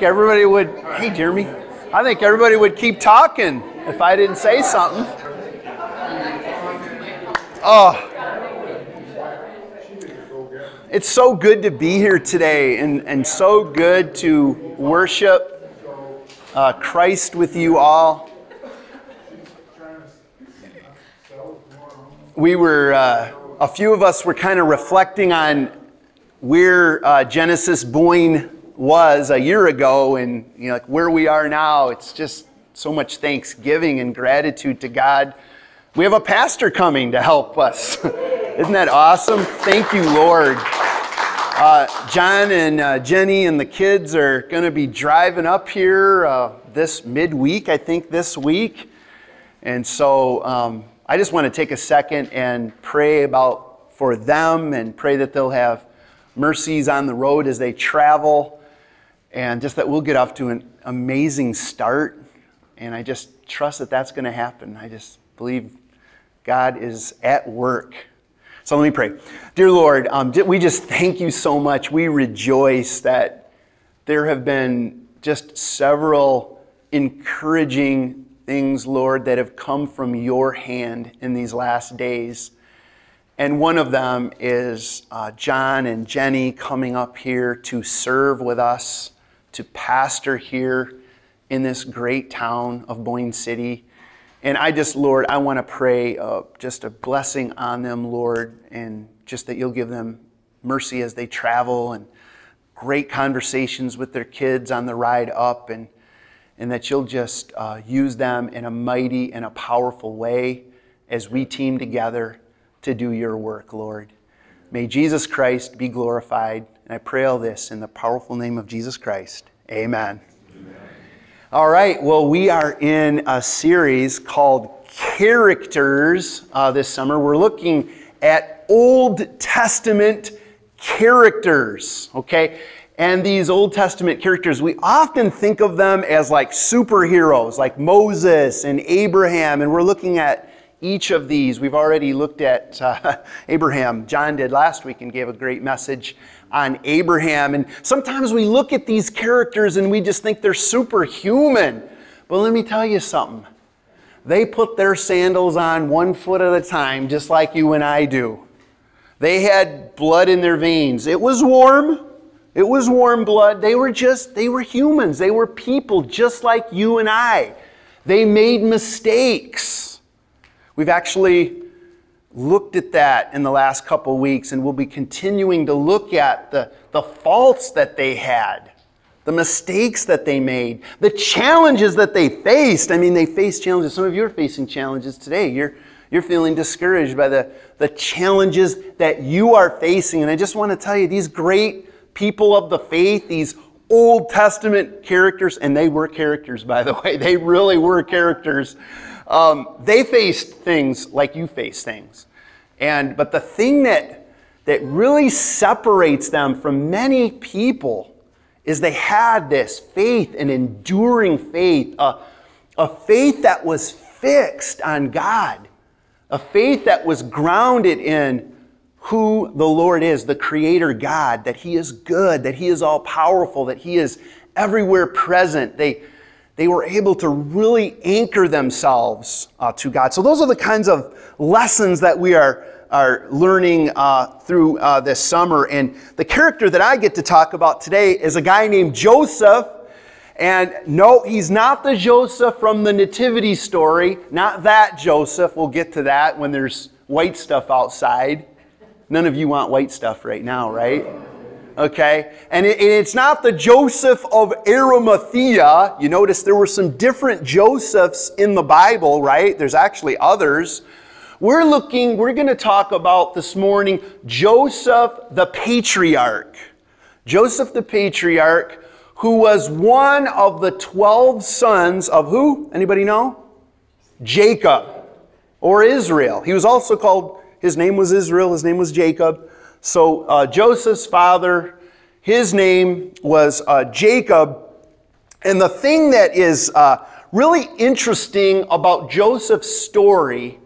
everybody would, hey Jeremy, I think everybody would keep talking if I didn't say something. Oh, it's so good to be here today and, and so good to worship uh, Christ with you all. We were, uh, a few of us were kind of reflecting on where uh, Genesis Boyne was a year ago and you know, like where we are now. It's just so much thanksgiving and gratitude to God. We have a pastor coming to help us. Isn't that awesome? Thank you, Lord. Uh, John and uh, Jenny and the kids are going to be driving up here uh, this midweek, I think, this week. And so um, I just want to take a second and pray about for them and pray that they'll have mercies on the road as they travel and just that we'll get off to an amazing start. And I just trust that that's going to happen. I just believe God is at work. So let me pray. Dear Lord, um, we just thank you so much. We rejoice that there have been just several encouraging things, Lord, that have come from your hand in these last days. And one of them is uh, John and Jenny coming up here to serve with us to pastor here in this great town of Boyne City. And I just, Lord, I want to pray uh, just a blessing on them, Lord, and just that you'll give them mercy as they travel and great conversations with their kids on the ride up, and, and that you'll just uh, use them in a mighty and a powerful way as we team together to do your work, Lord. May Jesus Christ be glorified. And I pray all this in the powerful name of Jesus Christ. Amen. Amen. All right, well, we are in a series called Characters uh, this summer. We're looking at Old Testament characters, okay? And these Old Testament characters, we often think of them as like superheroes, like Moses and Abraham, and we're looking at each of these. We've already looked at uh, Abraham. John did last week and gave a great message on Abraham. And sometimes we look at these characters and we just think they're superhuman. But let me tell you something. They put their sandals on one foot at a time, just like you and I do. They had blood in their veins. It was warm. It was warm blood. They were just, they were humans. They were people just like you and I. They made mistakes. We've actually looked at that in the last couple weeks, and we'll be continuing to look at the, the faults that they had, the mistakes that they made, the challenges that they faced. I mean, they faced challenges. Some of you are facing challenges today. You're, you're feeling discouraged by the, the challenges that you are facing. And I just want to tell you, these great people of the faith, these Old Testament characters, and they were characters, by the way, they really were characters. Um, they faced things like you face things. And, but the thing that, that really separates them from many people is they had this faith, an enduring faith, a, a faith that was fixed on God, a faith that was grounded in who the Lord is, the Creator God, that He is good, that He is all powerful, that He is everywhere present. They, they were able to really anchor themselves uh, to God. So, those are the kinds of lessons that we are, are learning uh, through uh, this summer. And the character that I get to talk about today is a guy named Joseph. And no, he's not the Joseph from the Nativity story, not that Joseph. We'll get to that when there's white stuff outside. None of you want white stuff right now, right? Okay? And, it, it's not the Joseph of Arimathea. You notice there were some different Josephs in the Bible, right? There's actually others. We're looking, we're going to talk about this morning Joseph the patriarch. Joseph the patriarch, who was one of the 12 sons of who? Anybody know? Jacob or Israel. He was also called, his name was Israel, his name was Jacob. So uh, Joseph's father, his name was uh, Jacob. And the thing that is uh, really interesting about Joseph's story,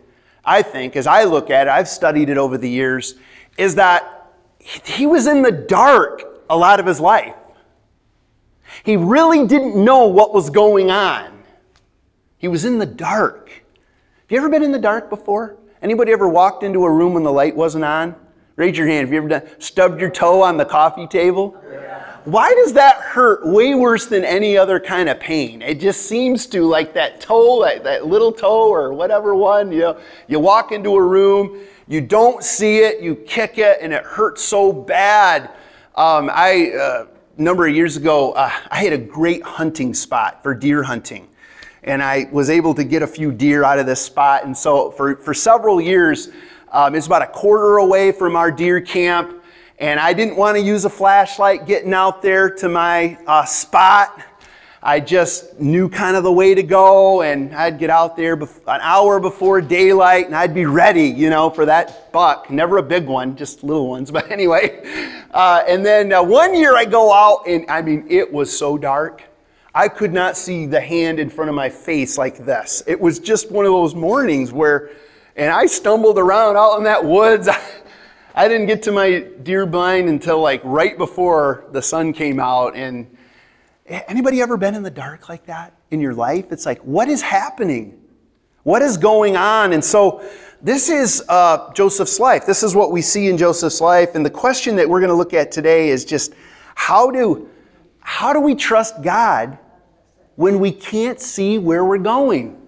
I think, as I look at it, I've studied it over the years, is that he was in the dark a lot of his life. He really didn't know what was going on. He was in the dark. Have you ever been in the dark before? Anybody ever walked into a room when the light wasn't on? Raise your hand. Have you ever done, stubbed your toe on the coffee table? Why does that hurt way worse than any other kind of pain? It just seems to like that toe, that, that little toe or whatever one, you know, you walk into a room, you don't see it, you kick it, and it hurts so bad. Um, I, uh, a number of years ago, uh, I had a great hunting spot for deer hunting. And I was able to get a few deer out of this spot. And so for, for several years, um, it's about a quarter away from our deer camp and I didn't want to use a flashlight getting out there to my uh, spot. I just knew kind of the way to go, and I'd get out there an hour before daylight, and I'd be ready, you know, for that buck. Never a big one, just little ones. But anyway, uh, and then uh, one year I go out, and I mean, it was so dark. I could not see the hand in front of my face like this. It was just one of those mornings where, and I stumbled around out in that woods. I didn't get to my deer blind until like right before the sun came out. And anybody ever been in the dark like that in your life? It's like, what is happening? What is going on? And so this is uh, Joseph's life. This is what we see in Joseph's life. And the question that we're going to look at today is just how do, how do we trust God when we can't see where we're going?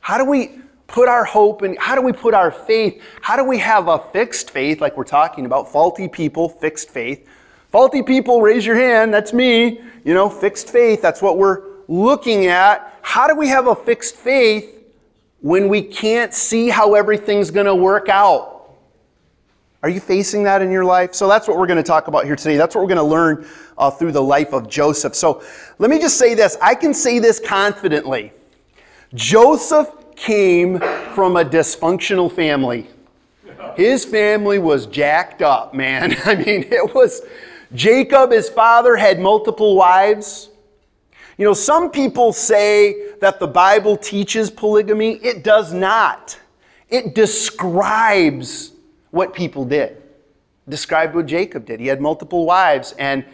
How do we, put our hope in, how do we put our faith? How do we have a fixed faith, like we're talking about? Faulty people, fixed faith. Faulty people, raise your hand, that's me. You know, fixed faith, that's what we're looking at. How do we have a fixed faith when we can't see how everything's going to work out? Are you facing that in your life? So that's what we're going to talk about here today. That's what we're going to learn uh, through the life of Joseph. So let me just say this. I can say this confidently. Joseph came from a dysfunctional family. His family was jacked up, man. I mean, it was Jacob, his father, had multiple wives. You know, some people say that the Bible teaches polygamy. It does not. It describes what people did. described what Jacob did. He had multiple wives. And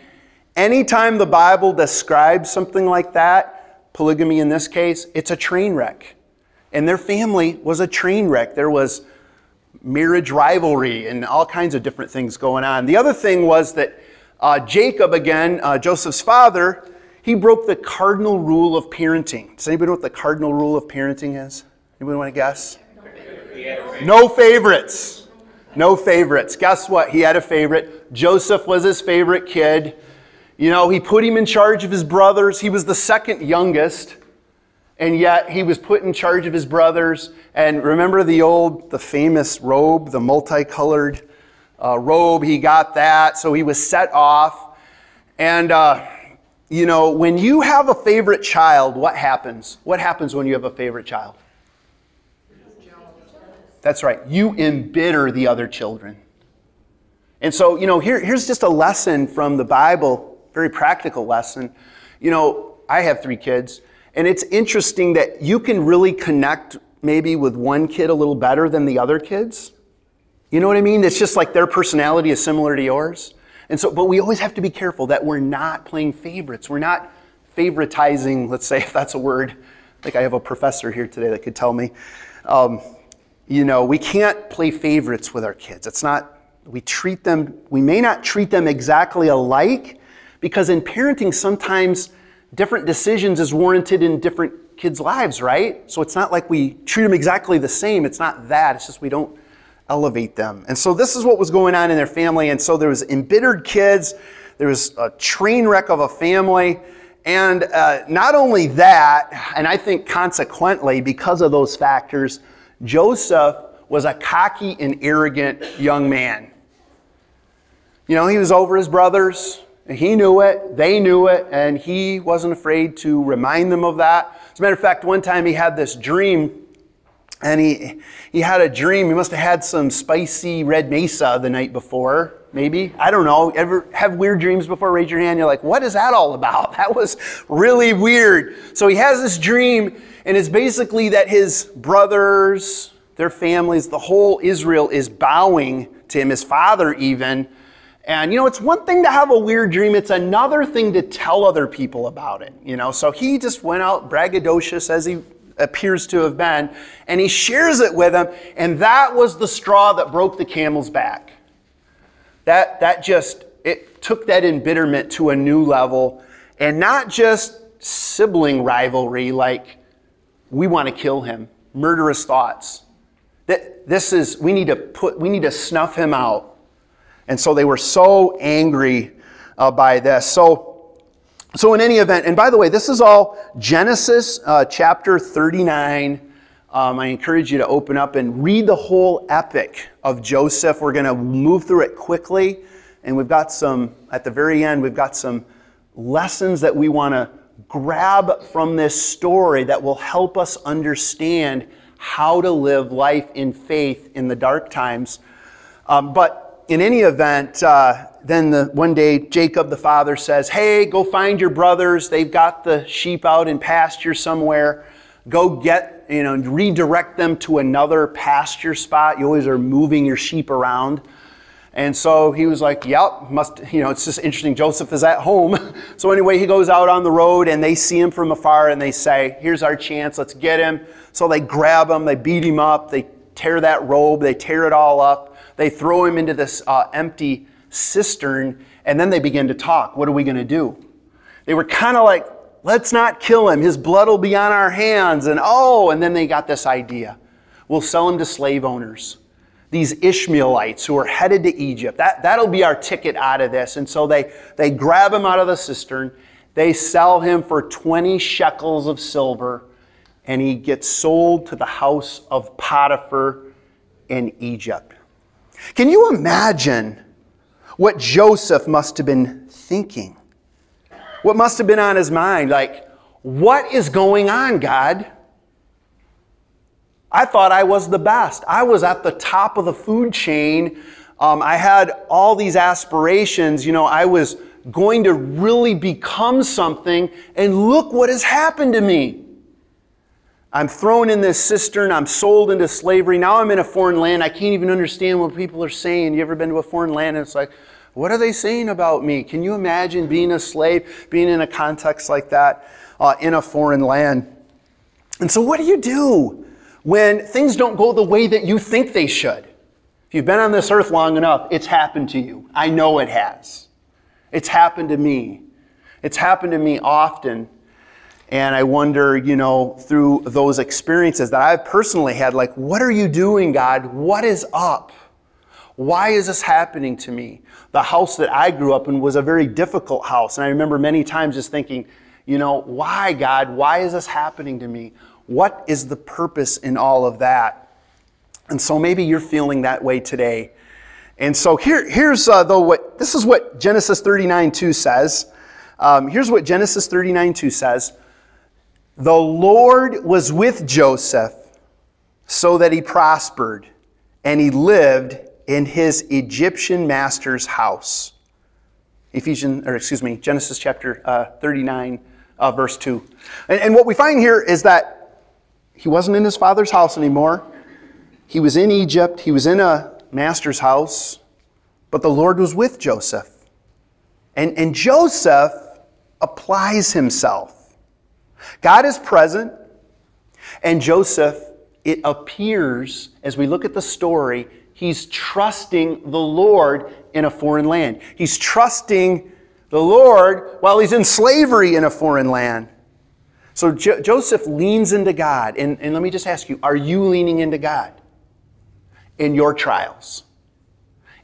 anytime the Bible describes something like that, polygamy in this case, it's a train wreck. And their family was a train wreck. There was marriage rivalry and all kinds of different things going on. The other thing was that uh, Jacob, again, uh, Joseph's father, he broke the cardinal rule of parenting. Does anybody know what the cardinal rule of parenting is? Anybody want to guess? No favorites. No favorites. Guess what? He had a favorite. Joseph was his favorite kid. You know, he put him in charge of his brothers. He was the second youngest and yet he was put in charge of his brothers. And remember the old, the famous robe, the multicolored uh, robe? He got that, so he was set off. And, uh, you know, when you have a favorite child, what happens? What happens when you have a favorite child? That's right. You embitter the other children. And so, you know, here, here's just a lesson from the Bible, very practical lesson. You know, I have three kids. And it's interesting that you can really connect maybe with one kid a little better than the other kids. You know what I mean? It's just like their personality is similar to yours. And so, but we always have to be careful that we're not playing favorites. We're not favoritizing, let's say, if that's a word. Think I have a professor here today that could tell me. Um, you know, we can't play favorites with our kids. It's not, we treat them, we may not treat them exactly alike because in parenting, sometimes different decisions is warranted in different kids' lives, right? So it's not like we treat them exactly the same. It's not that. It's just we don't elevate them. And so this is what was going on in their family. And so there was embittered kids. There was a train wreck of a family. And uh, not only that, and I think consequently, because of those factors, Joseph was a cocky and arrogant young man. You know, he was over his brothers. He knew it, they knew it, and he wasn't afraid to remind them of that. As a matter of fact, one time he had this dream, and he, he had a dream. He must have had some spicy red mesa the night before, maybe. I don't know. Ever have weird dreams before? Raise your hand. You're like, what is that all about? That was really weird. So he has this dream, and it's basically that his brothers, their families, the whole Israel is bowing to him, his father even And you know, it's one thing to have a weird dream, it's another thing to tell other people about it. You know, so he just went out braggadocious as he appears to have been, and he shares it with them, and that was the straw that broke the camel's back. That that just it took that embitterment to a new level, and not just sibling rivalry like we want to kill him, murderous thoughts. That this is we need to put we need to snuff him out. And so they were so angry uh, by this. So, so in any event, and by the way, this is all Genesis uh, chapter 39. Um, I encourage you to open up and read the whole epic of Joseph. We're going to move through it quickly. And we've got some, at the very end, we've got some lessons that we want to grab from this story that will help us understand how to live life in faith in the dark times. Um, but in any event, uh, then the, one day Jacob the father says, Hey, go find your brothers. They've got the sheep out in pasture somewhere. Go get, you know, redirect them to another pasture spot. You always are moving your sheep around. And so he was like, Yep, must, you know, it's just interesting. Joseph is at home. so anyway, he goes out on the road and they see him from afar and they say, Here's our chance, let's get him. So they grab him, they beat him up, they tear that robe, they tear it all up. They throw him into this uh, empty cistern, and then they begin to talk. What are we going to do? They were kind of like, let's not kill him. His blood will be on our hands. And oh, and then they got this idea. We'll sell him to slave owners. These Ishmaelites who are headed to Egypt. That, that'll be our ticket out of this. And so they, they grab him out of the cistern. They sell him for 20 shekels of silver. And he gets sold to the house of Potiphar in Egypt. Can you imagine what Joseph must have been thinking? What must have been on his mind? Like, what is going on, God? I thought I was the best. I was at the top of the food chain. Um, I had all these aspirations. You know, I was going to really become something, and look what has happened to me. I'm thrown in this cistern. I'm sold into slavery. Now I'm in a foreign land. I can't even understand what people are saying. You ever been to a foreign land and it's like, what are they saying about me? Can you imagine being a slave, being in a context like that uh, in a foreign land? And so, what do you do when things don't go the way that you think they should? If you've been on this earth long enough, it's happened to you. I know it has. It's happened to me. It's happened to me often. And I wonder, you know, through those experiences that I've personally had, like, what are you doing, God? What is up? Why is this happening to me? The house that I grew up in was a very difficult house. And I remember many times just thinking, you know, why, God? Why is this happening to me? What is the purpose in all of that? And so maybe you're feeling that way today. And so here, here's uh, though what this is what Genesis 39 2 says. Um, here's what Genesis 39 2 says. The Lord was with Joseph so that he prospered, and he lived in his Egyptian master's house. Ephesians, or excuse me, Genesis chapter uh, 39, uh, verse 2. And, and what we find here is that he wasn't in his father's house anymore. He was in Egypt, he was in a master's house, but the Lord was with Joseph. And, and Joseph applies himself. God is present, and Joseph, it appears, as we look at the story, he's trusting the Lord in a foreign land. He's trusting the Lord while he's in slavery in a foreign land. So jo- Joseph leans into God. And, and let me just ask you are you leaning into God in your trials,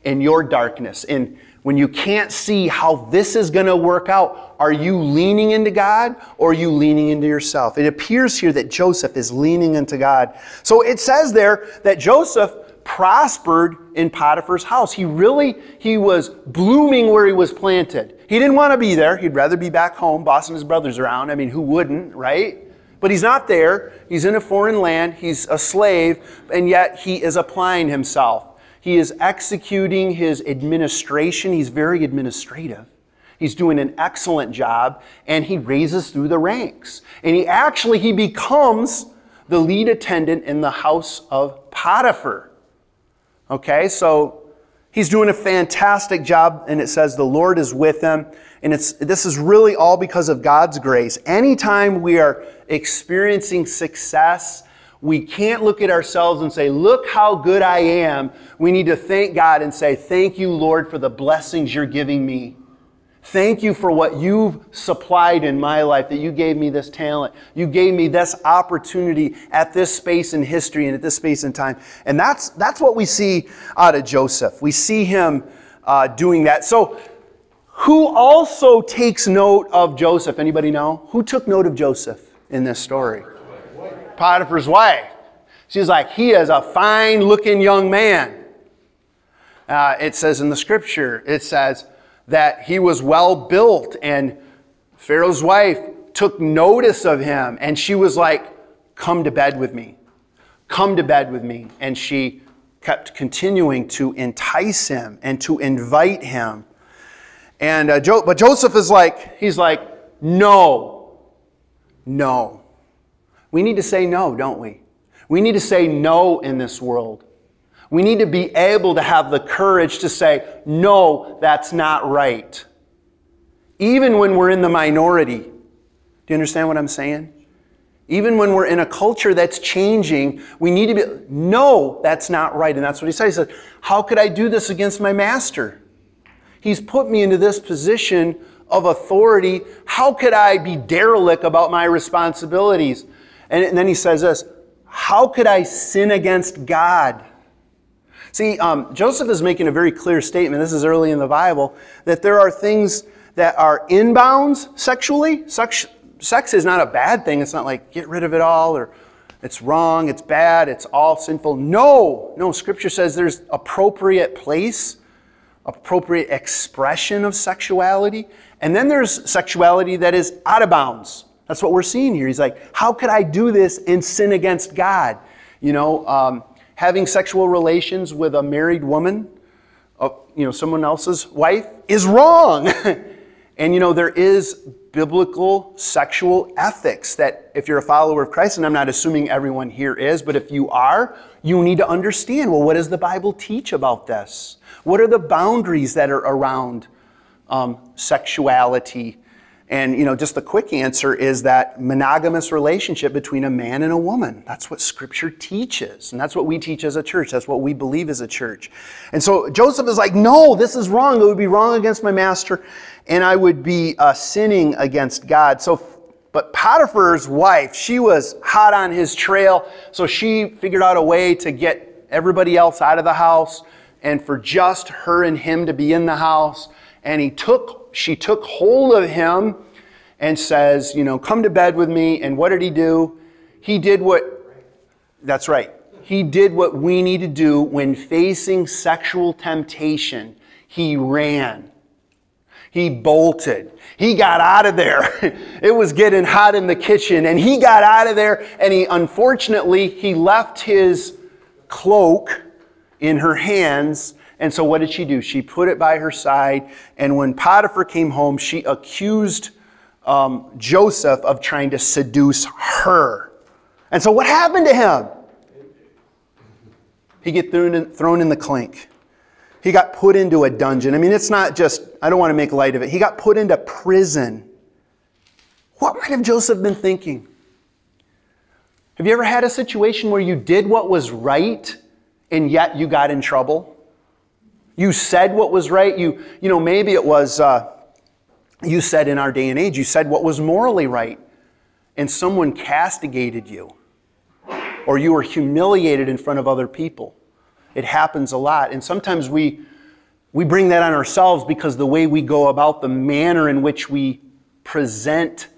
in your darkness, in when you can't see how this is going to work out, are you leaning into God or are you leaning into yourself? It appears here that Joseph is leaning into God. So it says there that Joseph prospered in Potiphar's house. He really, he was blooming where he was planted. He didn't want to be there. He'd rather be back home bossing his brothers around. I mean, who wouldn't, right? But he's not there. He's in a foreign land. He's a slave, and yet he is applying himself. He is executing his administration. He's very administrative. He's doing an excellent job and he raises through the ranks. And he actually he becomes the lead attendant in the house of Potiphar. Okay? So He's doing a fantastic job, and it says the Lord is with him. And it's, this is really all because of God's grace. Anytime we are experiencing success, we can't look at ourselves and say, Look how good I am. We need to thank God and say, Thank you, Lord, for the blessings you're giving me. Thank you for what you've supplied in my life, that you gave me this talent. You gave me this opportunity at this space in history and at this space in time. And that's, that's what we see out of Joseph. We see him uh, doing that. So, who also takes note of Joseph? Anybody know? Who took note of Joseph in this story? Potiphar's wife. She's like, he is a fine looking young man. Uh, it says in the scripture, it says, that he was well built and Pharaoh's wife took notice of him and she was like, Come to bed with me. Come to bed with me. And she kept continuing to entice him and to invite him. And uh, jo- but Joseph is like, he's like, no, no. We need to say no, don't we? We need to say no in this world. We need to be able to have the courage to say, no, that's not right. Even when we're in the minority. Do you understand what I'm saying? Even when we're in a culture that's changing, we need to be, no, that's not right. And that's what he said. He said, How could I do this against my master? He's put me into this position of authority. How could I be derelict about my responsibilities? And, then he says this How could I sin against God? See, um, Joseph is making a very clear statement. This is early in the Bible that there are things that are inbounds sexually. Sex, sex is not a bad thing. It's not like get rid of it all or it's wrong, it's bad, it's all sinful. No, no, Scripture says there's appropriate place, appropriate expression of sexuality, and then there's sexuality that is out of bounds. That's what we're seeing here. He's like, how could I do this and sin against God? You know, um, having sexual relations with a married woman, uh, you know, someone else's wife, is wrong. and you know, there is biblical sexual ethics that if you're a follower of Christ, and I'm not assuming everyone here is, but if you are, you need to understand well, what does the Bible teach about this? What are the boundaries that are around um, sexuality? And you know, just the quick answer is that monogamous relationship between a man and a woman. That's what scripture teaches. And that's what we teach as a church. That's what we believe as a church. And so Joseph is like, no, this is wrong. It would be wrong against my master. And I would be uh, sinning against God. So, but Potiphar's wife, she was hot on his trail. So she figured out a way to get everybody else out of the house and for just her and him to be in the house. And he took she took hold of him and says, You know, come to bed with me. And what did he do? He did what, that's right. He did what we need to do when facing sexual temptation. He ran. He bolted. He got out of there. It was getting hot in the kitchen and he got out of there and he unfortunately he left his cloak in her hands and so what did she do? She put it by her side. And when Potiphar came home, she accused um, Joseph of trying to seduce her. And so what happened to him? He get thrown in, thrown in the clink. He got put into a dungeon. I mean, it's not just, I don't want to make light of it. He got put into prison. What might have Joseph been thinking? Have you ever had a situation where you did what was right and yet you got in trouble? You said what was right. You, you know, maybe it was, uh, you said in our day and age, you said what was morally right, and someone castigated you, or you were humiliated in front of other people. It happens a lot. And sometimes we, we bring that on ourselves because the way we go about the manner in which we present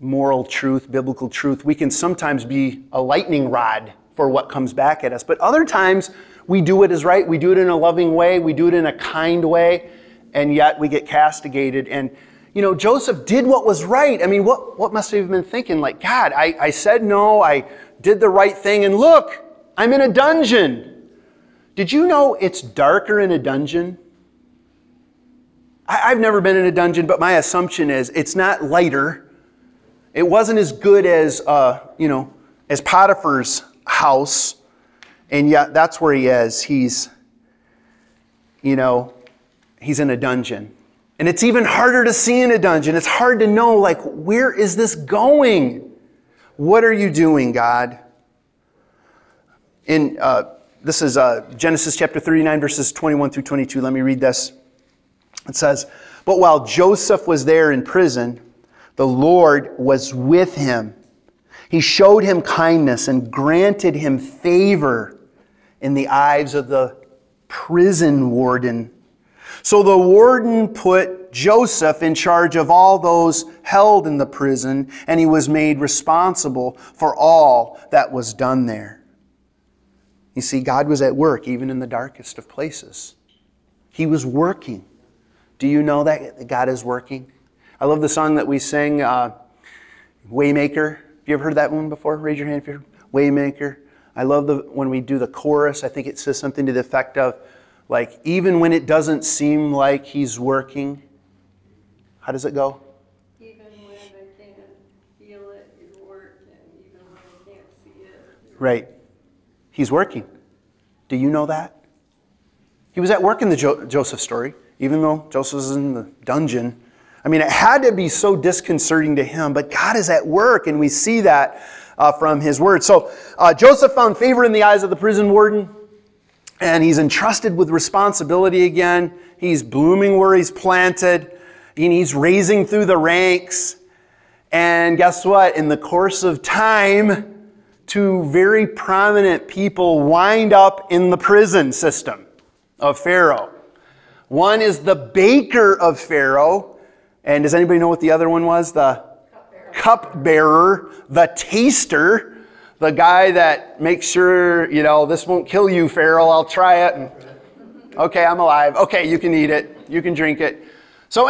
moral truth, biblical truth, we can sometimes be a lightning rod for what comes back at us. But other times, we do what is right, we do it in a loving way, we do it in a kind way, and yet we get castigated. And, you know, Joseph did what was right. I mean, what, what must he have been thinking? Like, God, I, I said no, I did the right thing, and look, I'm in a dungeon. Did you know it's darker in a dungeon? I, I've never been in a dungeon, but my assumption is it's not lighter. It wasn't as good as, uh, you know, as Potiphar's house and yet that's where he is. He's you know, he's in a dungeon. And it's even harder to see in a dungeon. It's hard to know, like, where is this going? What are you doing, God? In uh, this is uh, Genesis chapter 39, verses 21 through 22. Let me read this. It says, But while Joseph was there in prison, the Lord was with him. He showed him kindness and granted him favor in the eyes of the prison warden. So the warden put Joseph in charge of all those held in the prison, and he was made responsible for all that was done there. You see, God was at work even in the darkest of places. He was working. Do you know that God is working? I love the song that we sing, uh, Waymaker. Have you ever heard that one before? Raise your hand if you're Waymaker. I love the when we do the chorus. I think it says something to the effect of, like, even when it doesn't seem like He's working. How does it go? Even when I can't feel it, you're working. Even when I can't see it. Right. He's working. Do you know that? He was at work in the jo- Joseph story, even though Joseph was in the dungeon. I mean, it had to be so disconcerting to him, but God is at work, and we see that uh, from his word. So uh, Joseph found favor in the eyes of the prison warden, and he's entrusted with responsibility again. He's blooming where he's planted, and he's raising through the ranks. And guess what? In the course of time, two very prominent people wind up in the prison system of Pharaoh. One is the baker of Pharaoh. And does anybody know what the other one was? The cupbearer, the taster, the guy that makes sure, you know, this won't kill you, Pharaoh. I'll try it. And, okay, I'm alive. Okay, you can eat it. You can drink it. So,